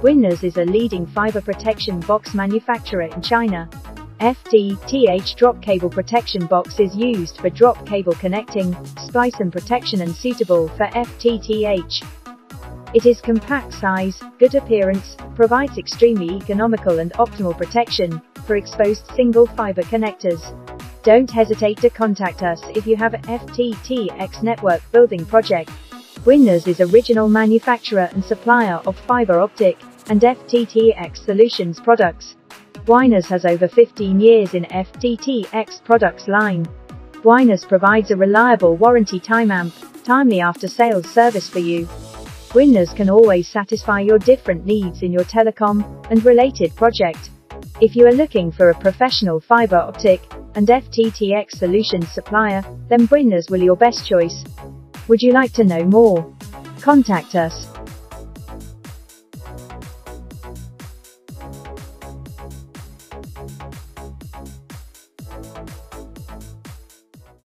Bwinners is a leading fiber protection box manufacturer in China. FTTH drop cable protection box is used for drop cable connecting, splice and protection and suitable for FTTH. It is compact size, good appearance, provides extremely economical and optimal protection for exposed single fiber connectors. Don't hesitate to contact us if you have a FTTX network building project. Bwinners is original manufacturer and supplier of fiber optic and FTTX solutions products. Bwinners has over 15 years in FTTX products line. Bwinners provides a reliable warranty time amp, timely after sales service for you. Bwinners can always satisfy your different needs in your telecom and related project. If you are looking for a professional fiber optic and FTTX solutions supplier, then Bwinners will your best choice. Would you like to know more? Contact us.